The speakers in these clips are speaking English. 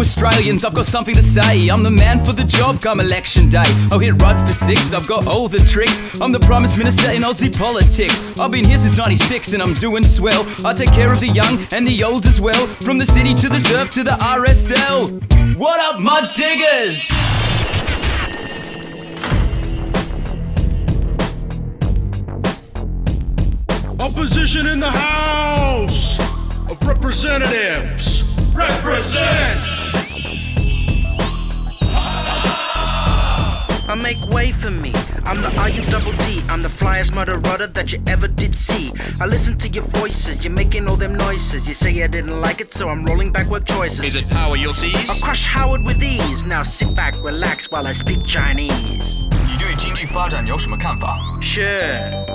Australians, I've got something to say. I'm the man for the job come election day. I'll hit Rudd for six, I've got all the tricks. I'm the Prime Minister in Aussie politics. I've been here since 96 and I'm doing swell. I take care of the young and the old as well. From the city to the surf to the RSL. What up, mud diggers? Opposition in the House of Representatives. Represent! make way for me. I'm the IU double D. I'm the flyest mother rudder that you ever did see. I listen to your voices. You're making all them noises. You say I didn't like it, so I'm rolling back work choices. Is it power you'll seize? I'll crush Howard with ease. Now sit back, relax while I speak Chinese. 你对经济发展有什么看法？ Sure.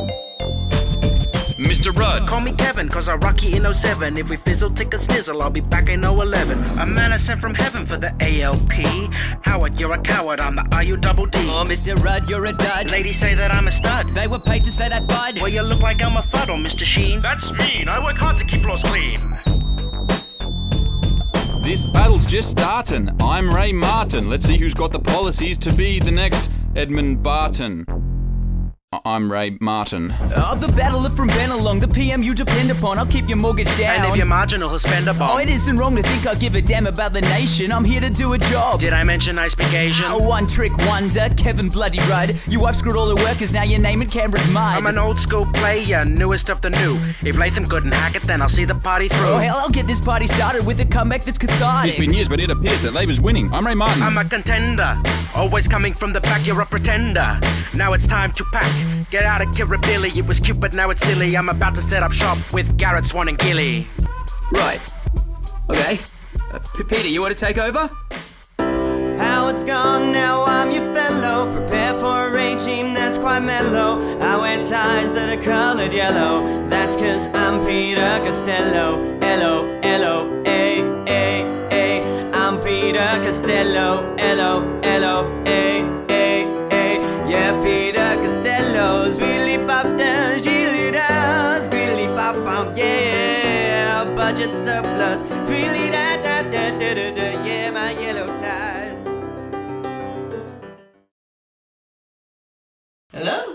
Mr. Rudd, Call me Kevin, cause I rock you in 07. If we fizzle, take a snizzle, I'll be back in 011. A man I sent from heaven for the ALP. Howard, you're a coward, I'm the IU double D. Oh, Mr. Rudd, you're a dud. Ladies say that I'm a stud. They were paid to say that, bud. Well, you look like I'm a fuddle, Mr. Sheen. That's mean. I work hard to keep floors clean. This battle's just starting. I'm Ray Martin. Let's see who's got the policies to be the next Edmund Barton. I- I'm Ray Martin. Uh, of the battler from Bennelong, the PM you depend upon. I'll keep your mortgage down. And if you're marginal, he'll spend a Oh, it isn't wrong to think I give a damn about the nation. I'm here to do a job. Did I mention I speak Asian? A one trick wonder, Kevin Bloody Rudd. Your wife screwed all the workers, now your name in Canberra's mud. I'm an old school player, newest of the new. If Latham couldn't hack it, then I'll see the party through. Oh, hell, I'll get this party started with a comeback that's cathartic. It's been years, but it appears that Labor's winning. I'm Ray Martin. I'm a contender, always coming from the back, you're a pretender. Now it's time to pack. Get out of Kirribilli, it was cute, but now it's silly. I'm about to set up shop with Garrett, Swan, and Gilly. Right. Okay. Uh, Peter, you want to take over? How it's gone, now I'm your fellow. Prepare for a regime that's quite mellow. I wear ties that are colored yellow. That's cause I'm Peter Costello. L-O, L-O, A, A, A. I'm Peter Costello. L-O, budgets of blues. Tweedly da da da da da da, yeah, my yellow ties. Hello?